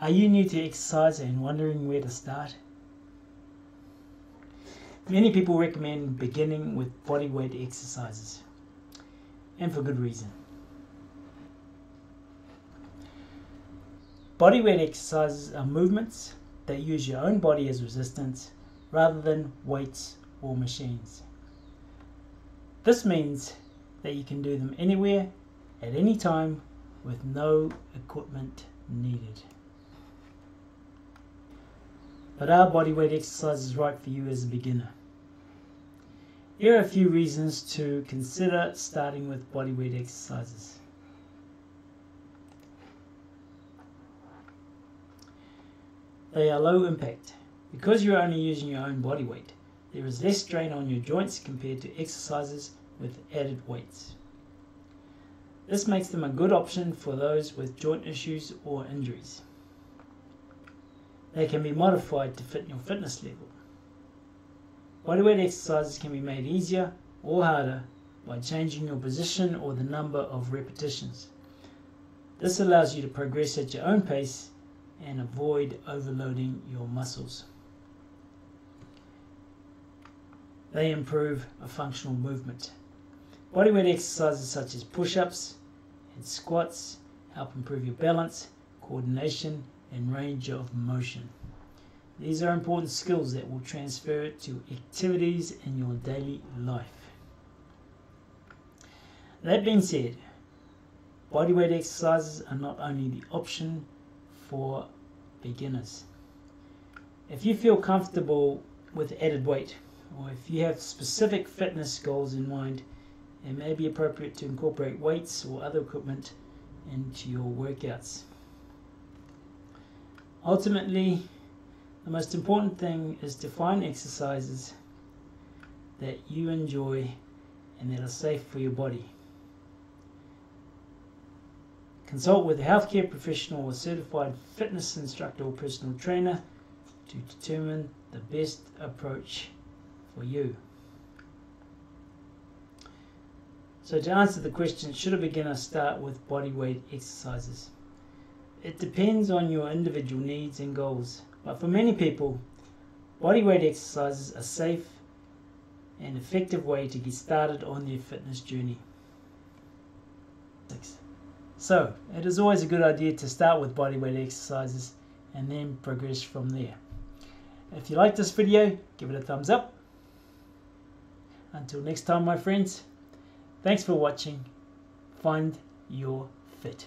Are you new to exercise and wondering where to start? Many people recommend beginning with bodyweight exercises, and for good reason. Bodyweight exercises are movements that use your own body as resistance rather than weights or machines. This means that you can do them anywhere, at any time, with no equipment needed. But are bodyweight exercises right for you as a beginner? Here are a few reasons to consider starting with bodyweight exercises. They are low impact. Because you're only using your own body weight, there is less strain on your joints compared to exercises with added weights. This makes them a good option for those with joint issues or injuries. They can be modified to fit your fitness level. Bodyweight exercises can be made easier or harder by changing your position or the number of repetitions. This allows you to progress at your own pace and avoid overloading your muscles. They improve a functional movement. Bodyweight exercises such as push-ups and squats help improve your balance, coordination and range of motion. These are important skills that will transfer to activities in your daily life. That being said, bodyweight exercises are not only the option for beginners. If you feel comfortable with added weight, or if you have specific fitness goals in mind, it may be appropriate to incorporate weights or other equipment into your workouts. Ultimately, the most important thing is to find exercises that you enjoy and that are safe for your body. Consult with a healthcare professional or certified fitness instructor or personal trainer to determine the best approach for you. So to answer the question, should a beginner start with body weight exercises? It depends on your individual needs and goals, but for many people, body weight exercises are a safe and effective way to get started on their fitness journey. Six. So, it is always a good idea to start with bodyweight exercises and then progress from there. If you like this video, give it a thumbs up. Until next time, my friends, thanks for watching. Find your fit.